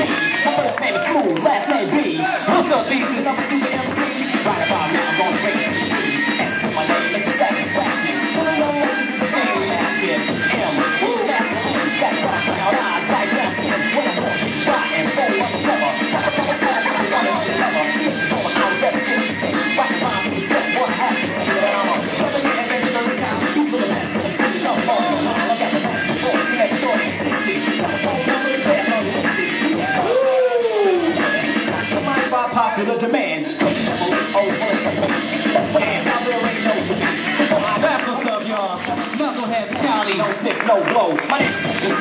My first name is Smooth, last name B. What's up, these? No debate. That's what's up, y'all. Knuckleheads Cali. No stick, no blow. My name's